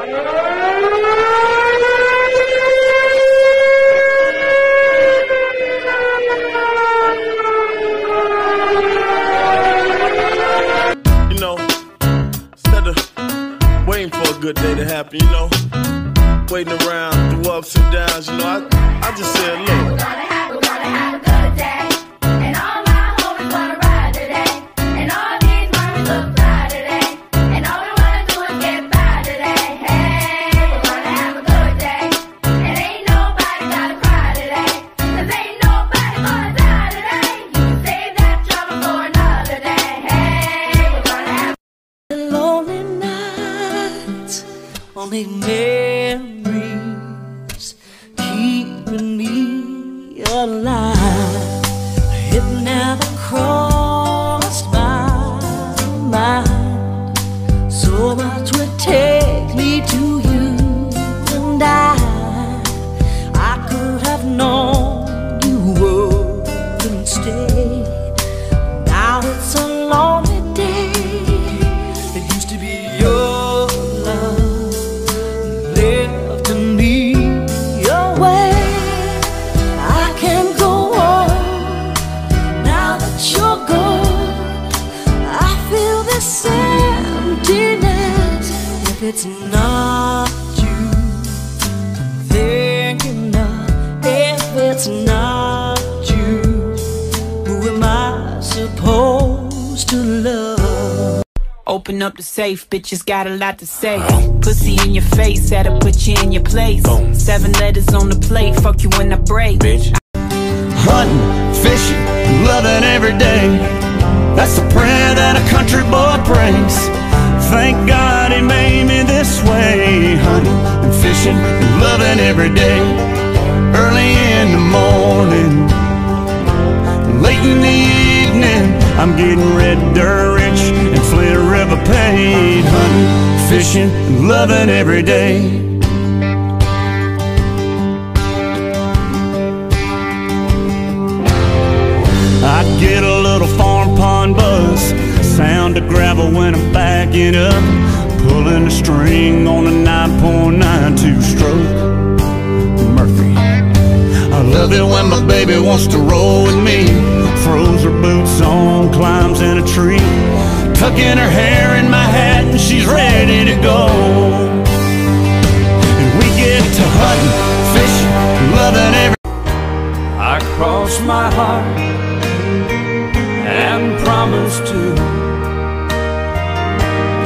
You know, instead of waiting for a good day to happen, you know, waiting around through ups and downs, you know, I, I just said, look. Only memories keeping me alive. It never crossed my mind so much would take me to you and I. I could have known you wouldn't stay. Now it's a it's not you. I'm thinking of if it's not you. Who am I supposed to love? Open up the safe, bitches got a lot to say. Pussy in your face, had to put you in your place. Seven letters on the plate, fuck you when I break. Bitch. Hunting, fishing, loving every day. That's the prayer that a country boy prays. Thank God he made me this way. Hunting and fishing and loving every day. Early in the morning, late in the evening, I'm getting red dirt rich and Flint River paid. Hunting, fishing, and loving every day. Little farm pond buzz, sound of gravel when I'm backing up, pulling a string on a 9.92 stroke. Murphy. I love it when my baby wants to roll with me, throws her boots on, climbs in a tree, tucking her hair in my hat, and she's ready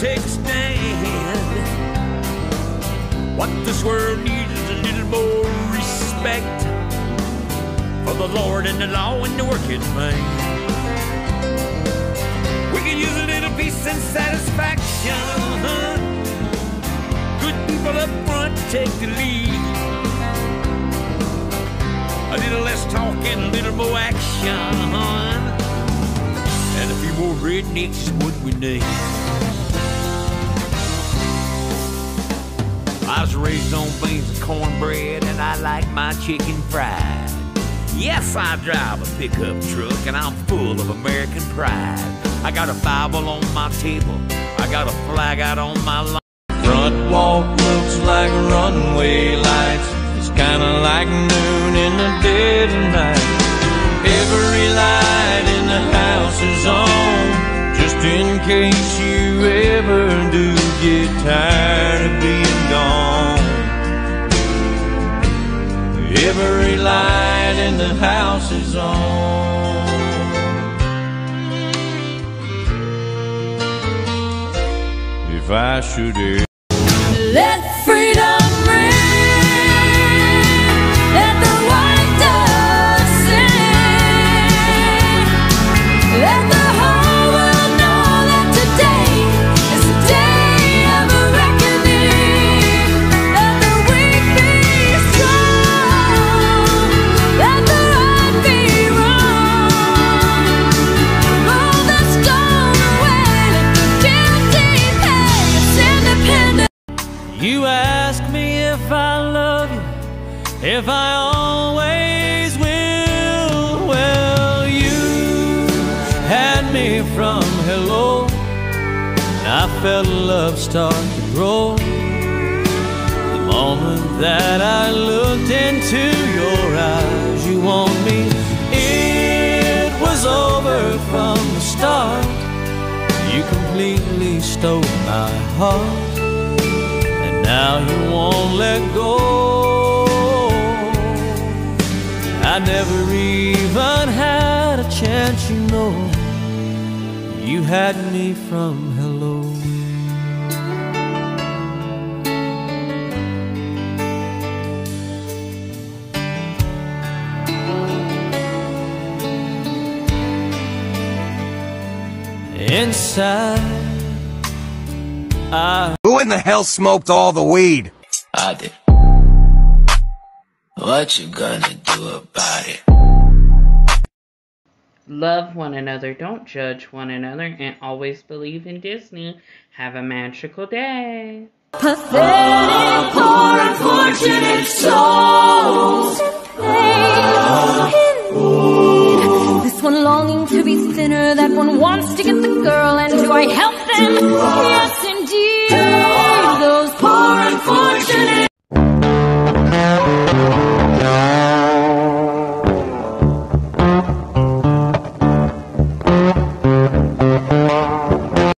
Take a stand. What this world needs is a little more respect for the Lord and the law and the working man. We can use a little peace and satisfaction. Good people up front take the lead. A little less talking, a little more action. And a few more rednecks is what we need. I was raised on beans and cornbread, and I like my chicken fried. Yes, I drive a pickup truck, and I'm full of American pride. I got a Bible on my table, I got a flag out on my line. Front walk looks like runway lights. It's kinda like noon in the dead of night. Every light in the house is on, just in case you ever do get tired of being gone. Every light in the house is on. If I should ever if I always will. Well, you had me from hello, and I felt love start to grow. The moment that I looked into your eyes, you want me. It was over from the start. You completely stole my heart, and now you won't let go. Never even had a chance, you know. You had me from hello. Inside, I Who in the hell smoked all the weed? I did. What you gonna do about it? Love one another, don't judge one another, and always believe in Disney. Have a magical day. Pathetic, poor, unfortunate souls. They in need. This one longing to be thinner, that one wants to get the girl, and do I help them? Yes,